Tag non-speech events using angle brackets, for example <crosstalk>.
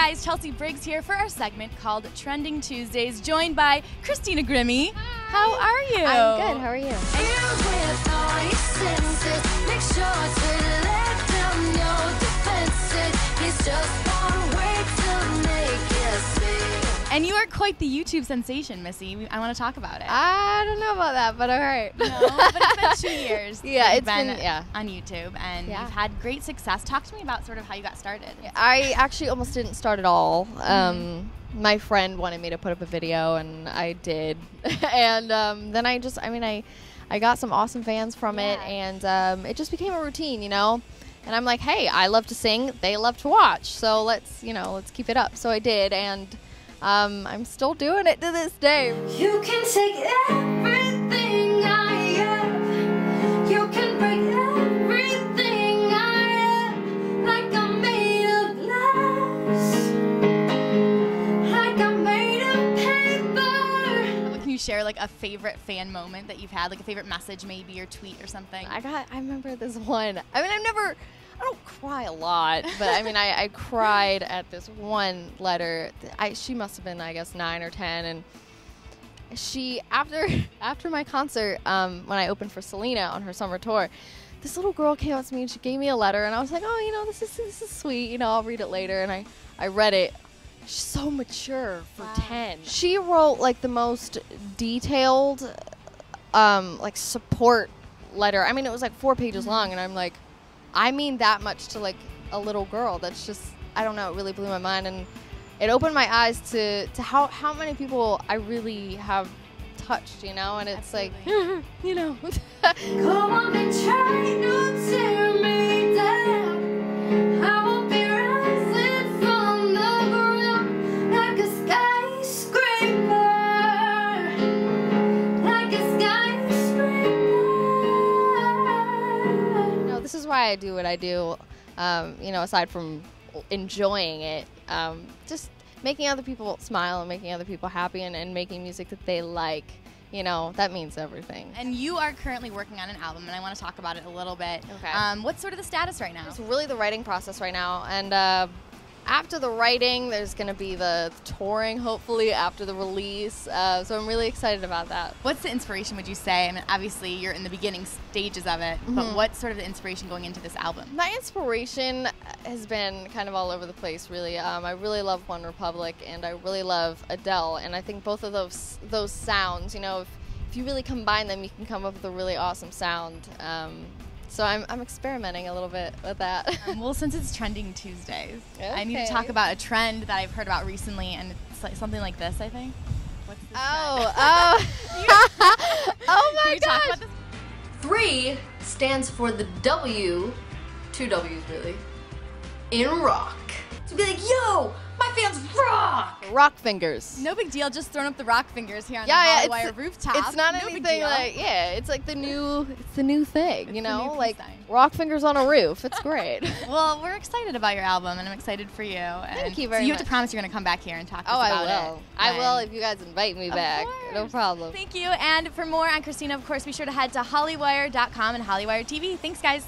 guys, Chelsea Briggs here for our segment called Trending Tuesdays, joined by Christina Grimmie. How are you? I'm good. How are you? And you are quite the YouTube sensation, Missy. I want to talk about it. I don't know about that, but all right. no, but it's been two <laughs> years. Yeah, you've it's been- yeah. on YouTube, and Yeah. you've had great success. Talk to me about sort of how you got started. I actually almost didn't start at all. Mm-hmm. Um, my friend wanted me to put up a video, and I did. <laughs> and um, then I just, I mean, I, I got some awesome fans from it, and um, it just became a routine, you know. And I'm like, hey, I love to sing. They love to watch. So let's, you know, let's keep it up. So I did, and um, I'm still doing it to this day. You can take everything I have. You can break everything I am. Like I'm made of glass. Like I'm made of paper. Can you share like a favorite fan moment that you've had, like a favorite message, maybe or tweet or something? I got. I remember this one. I mean, I've never. I don't cry a lot, but I mean, I, I cried at this one letter. I she must have been, I guess, nine or ten, and she after <laughs> after my concert, um, when I opened for Selena on her summer tour, this little girl came up to me and she gave me a letter, and I was like, oh, you know, this is this is sweet. You know, I'll read it later, and I I read it. She's so mature for Wow. 10. She wrote like the most detailed um like support letter. I mean it was like 4 pages long and I'm like I mean that much to like a little girl. That's just I don't know, it really blew my mind and it opened my eyes to to how how many people I really have touched, you know? And it's like, <laughs> <laughs> you know. Come on and try to this is why I do what I do. Um, you know, aside from enjoying it, um, just making other people smile and making other people happy and, and making music that they like. You know, that means everything. and you are currently working on an album, and I want to talk about it a little bit. Okay. Um, what's sort of the status right now? It's really the writing process right now, and uh, after the writing, there's going to be the touring, hopefully after the release. Uh, so I'm really excited about that. What's the inspiration, would you say? I mean, obviously, you're in the beginning stages of it, but Mhm. what's sort of the inspiration going into this album? My inspiration has been kind of all over the place, really. Um, I really love OneRepublic, and I really love Adele, and I think both of those those sounds, you know, if, if you really combine them, you can come up with a really awesome sound. Um, so I'm, I'm experimenting a little bit with that. Um, <laughs> well, since it's trending Tuesdays, I need to talk about a trend that I've heard about recently, and it's like something like this, I think. What's this oh, <laughs> oh, <laughs> oh my we talk gosh! about this? Three stands for the W, two W's really, in rock. To be like, yo, my fans rock! Rock fingers. No big deal, just throwing up the rock fingers here on Yeah, yeah, the Hollywire it's- rooftop. It's not no anything like yeah. It's like the new, it's the new thing, It's you know, like peace sign. rock fingers on a roof. It's great. <laughs> Well, we're excited about your album, and I'm excited for you. And you so very you have to promise you're going to come back here and talk to oh, us I will. it. I will if you guys invite me Of back. No problem. Thank you. And for more on Christina, of course, be sure to head to hollywire.com and Hollywire TV. Thanks, guys.